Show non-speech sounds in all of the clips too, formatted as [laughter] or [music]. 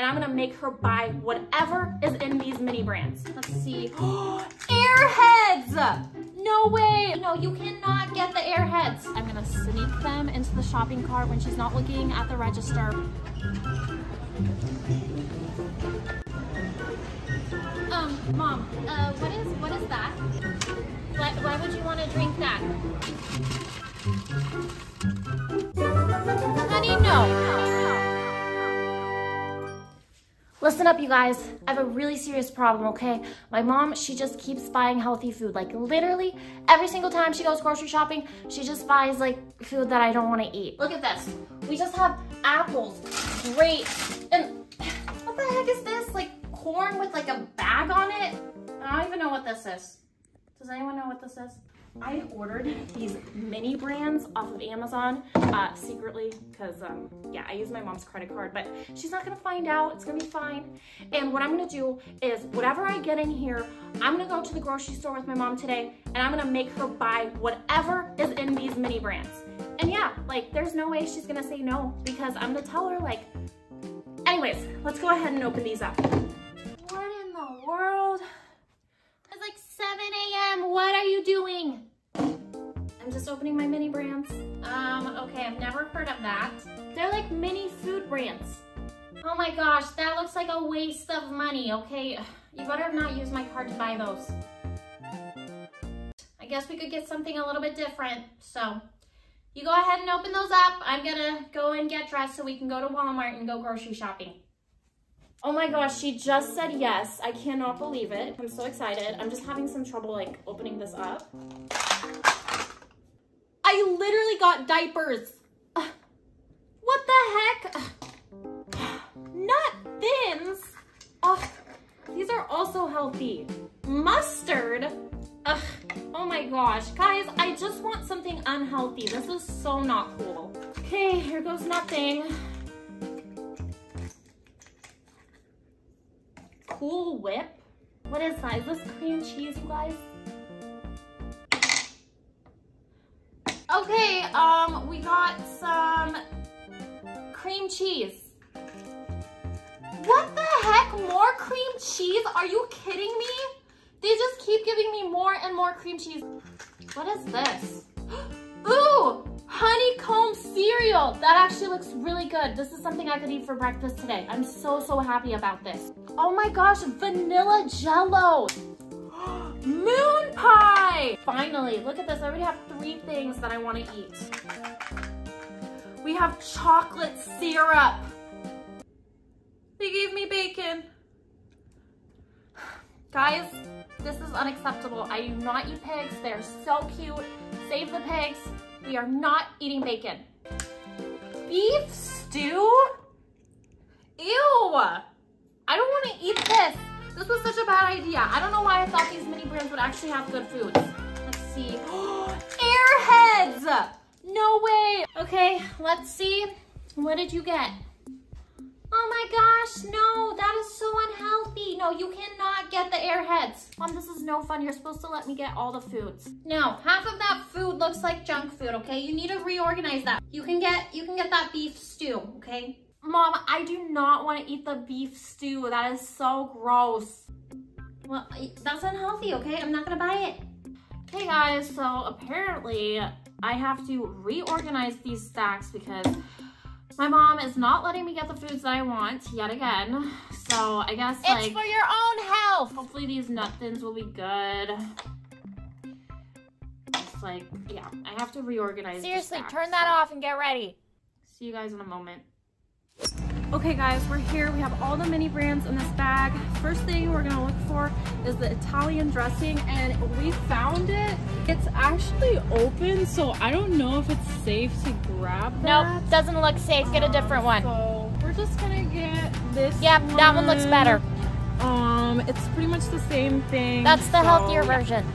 and I'm gonna make her buy whatever is in these mini brands. Let's see. [gasps] Airheads! No way! No, you cannot get the Airheads. I'm gonna sneak them into the shopping cart when she's not looking at the register. Um, Mom, uh, what is, what is that? Why, why would you want to drink that? Listen up, you guys. I have a really serious problem, okay? My mom, she just keeps buying healthy food. Like, literally, every single time she goes grocery shopping, she just buys, like, food that I don't want to eat. Look at this. We just have apples, grapes, and what the heck is this? Like, corn with, like, a bag on it? I don't even know what this is. Does anyone know what this is? I ordered these mini brands off of Amazon uh, secretly because, um, yeah, I use my mom's credit card, but she's not gonna find out. It's gonna be fine. And what I'm gonna do is whatever I get in here, I'm gonna go to the grocery store with my mom today and I'm gonna make her buy whatever is in these mini brands. And yeah, like, there's no way she's gonna say no because I'm gonna tell her, like, anyways, let's go ahead and open these up. You doing? I'm just opening my mini brands. Um, okay, I've never heard of that. They're like mini food brands. Oh my gosh, that looks like a waste of money, okay? [sighs] You better not use my card to buy those. I guess we could get something a little bit different, so. You go ahead and open those up. I'm gonna go and get dressed so we can go to Walmart and go grocery shopping. Oh my gosh, she just said yes. I cannot believe it. I'm so excited. I'm just having some trouble like opening this up. I literally got diapers. Uh, [sighs] what the heck? [sighs] Nut thins. Oh, these are also healthy. Mustard. Ugh. Oh my gosh. Guys, I just want something unhealthy. This is so not cool. Okay, here goes nothing. Whip? What? Is this cream cheese, you guys? Okay, um, we got some cream cheese. What the heck? More cream cheese? Are you kidding me? They just keep giving me more and more cream cheese. What is this? [gasps] Ooh, honeycomb cereal. That actually looks really good. This is something I could eat for breakfast today. I'm so, so happy about this. Oh my gosh, vanilla jello. [gasps] Moon pie! Finally, look at this. I already have three things that I want to eat. We have chocolate syrup. They gave me bacon. [sighs] Guys, this is unacceptable. I do not eat pigs. They're so cute. Save the pigs. We are not eating bacon. Beef stew? Ew! I don't want to eat this. This was such a bad idea. I don't know why I thought these mini brands would actually have good foods. Let's see. [gasps] Airheads! No way. Okay, let's see. What did you get? Oh my gosh, no, that is so unhealthy. No, you cannot get the airheads. Mom, this is no fun. You're supposed to let me get all the foods. No, half of that food looks like junk food, okay? You need to reorganize that. You can get you can get that beef stew, okay? Mom, I do not want to eat the beef stew. That is so gross. Well, that's unhealthy, okay? I'm not gonna buy it. Hey guys, so apparently I have to reorganize these stacks because my mom is not letting me get the foods that I want yet again. So I guess it's like- It's for your own health! Hopefully these nut thins will be good. It's like, yeah, I have to reorganize Seriously, turn that so. off and get ready. See you guys in a moment. Okay guys, we're here. We have all the mini brands in this bag. First thing we're gonna look for is the Italian dressing and we found it. It's actually open, so I don't know if it's safe to grab that. Nope, doesn't look safe. Get a different one. So we're just gonna get this Yep, that one looks better. Um, it's pretty much the same thing. That's the so, healthier yeah. version.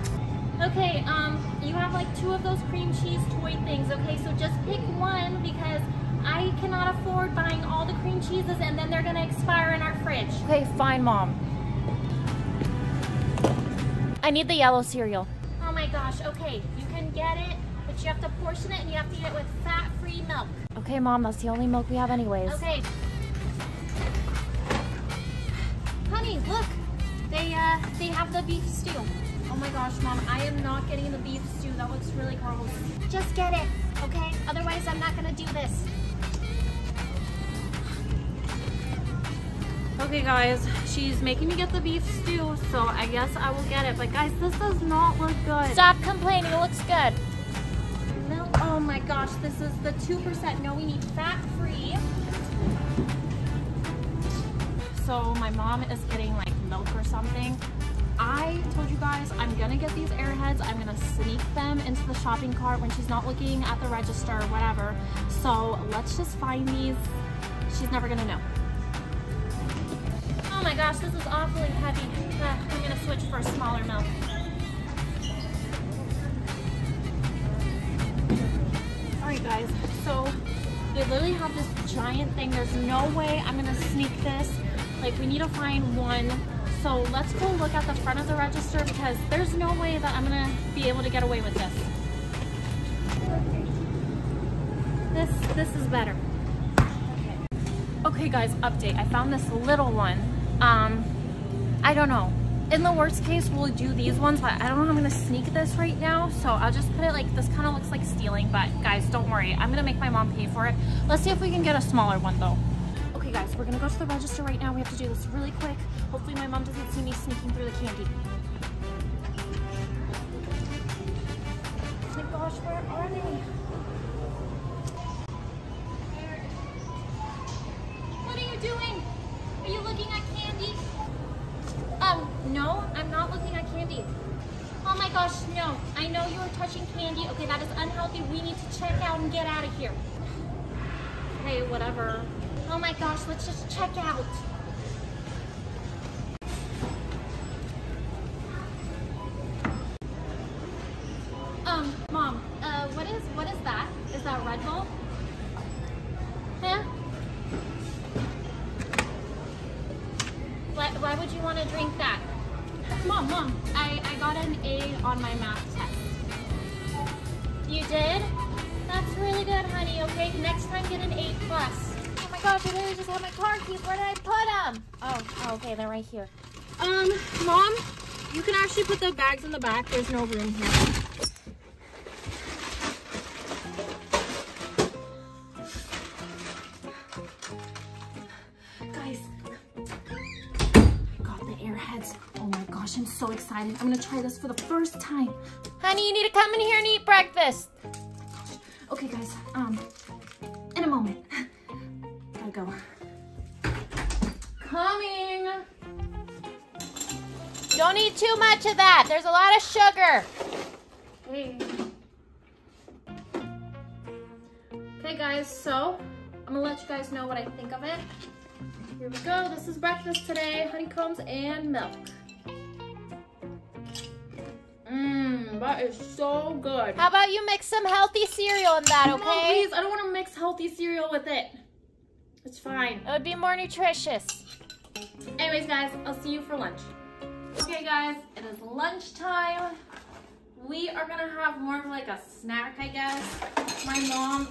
Okay, um, you have like two of those cream cheese toy things, okay? So just pick one because I cannot afford buying all the cream cheeses and then they're gonna expire in our fridge. Okay, fine, Mom. I need the yellow cereal. Oh my gosh, okay, you can get it, but you have to portion it and you have to eat it with fat-free milk. Okay, Mom, that's the only milk we have anyways. Okay. Honey, look, they uh, they have the beef stew. Oh my gosh, Mom, I am not getting the beef stew. That looks really gross. Just get it, okay? Otherwise, I'm not gonna do this. Okay, guys, she's making me get the beef stew, so I guess I will get it. But guys, this does not look good. Stop complaining. It looks good. Milk. Oh my gosh, this is the 2%. No, we need fat-free. So my mom is getting like milk or something. I told you guys I'm gonna get these airheads. I'm gonna sneak them into the shopping cart when she's not looking at the register or whatever. So let's just find these. She's never gonna know. Oh my gosh, this is awfully heavy. Uh, I'm gonna switch for a smaller milk. Alright guys, so they literally have this giant thing. There's no way I'm gonna sneak this. Like we need to find one. So let's go look at the front of the register because there's no way that I'm gonna be able to get away with this. This this is better. Okay guys, update. I found this little one. Um I don't know. In the worst case, we'll do these ones, but I don't know I'm gonna sneak this right now. So I'll just put it like, this kind of looks like stealing, but guys, don't worry. I'm gonna make my mom pay for it. Let's see if we can get a smaller one though. Okay guys, we're gonna go to the register right now. We have to do this really quick. Hopefully my mom doesn't see me sneaking through the candy. Oh my gosh, where are they? Gosh, no. I know you are touching candy. Okay, that is unhealthy. We need to check out and get out of here. Okay, whatever. Oh my gosh, let's just check out. Um, Mom, uh, what is, what is that? Is that Red Bull? Huh? Why, why would you want to drink that? Mom, Mom, I, I got an A on my math test. You did? That's really good, honey, okay? Next time get an A plus. Oh my gosh, I literally just had my car keys. Where did I put them? Oh, oh, okay, they're right here. Um, Mom, you can actually put the bags in the back. There's no room here. Gosh, I'm so excited. I'm gonna try this for the first time. Honey, you need to come in here and eat breakfast. Okay, guys, um, in a moment. [laughs] Gotta go. Coming. Don't eat too much of that. There's a lot of sugar. Hey. Okay guys, so I'm gonna let you guys know what I think of it. Here we go. This is breakfast today. Honeycombs and milk. That is so good. How about you mix some healthy cereal in that, No, okay? please, I don't want to mix healthy cereal with it. It's fine. It would be more nutritious. Anyways, guys, I'll see you for lunch. Okay, guys, it is lunchtime. We are gonna have more of like a snack, I guess. My mom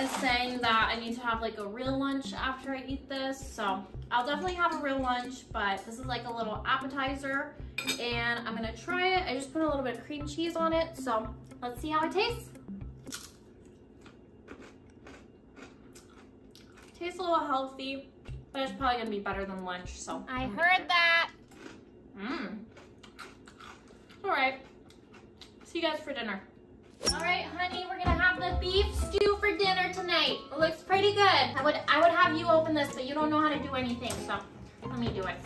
is saying that I need to have like a real lunch after I eat this, so I'll definitely have a real lunch, but this is like a little appetizer, and I'm gonna try it. I just put a little bit of cream cheese on it, so let's see how it tastes. Tastes a little healthy, but it's probably gonna be better than lunch, so. I heard that. Mmm. All right. See you guys for dinner. All right, honey, we're the beef stew for dinner tonight. It looks pretty good. I would, I would have you open this, but you don't know how to do anything, so let me do it.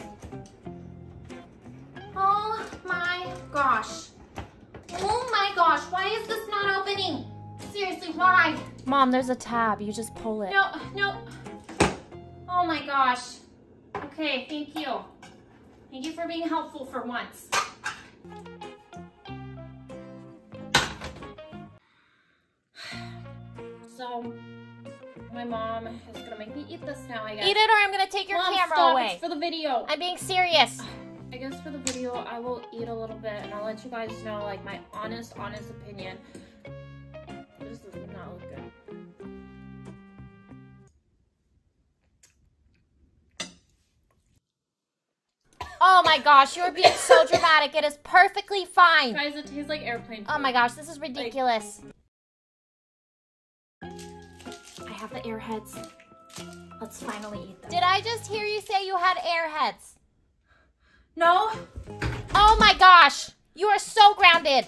Oh my gosh. Oh my gosh, why is this not opening? Seriously, why? Mom, there's a tab. You just pull it. No, no. Oh my gosh. Okay, thank you. Thank you for being helpful for once. So, my mom is gonna make me eat this now, I guess. Eat it or I'm gonna take your Mom, camera stop. away. It's for the video. I'm being serious. I guess for the video, I will eat a little bit and I'll let you guys know, like, my honest, honest opinion. This does not look good. Oh my gosh, you're being so [coughs] dramatic. It is perfectly fine. Guys, it tastes like airplane food. Oh my gosh, this is ridiculous. I airheads. Let's finally eat them. Did I just hear you say you had airheads? No, Oh my gosh, you are so grounded.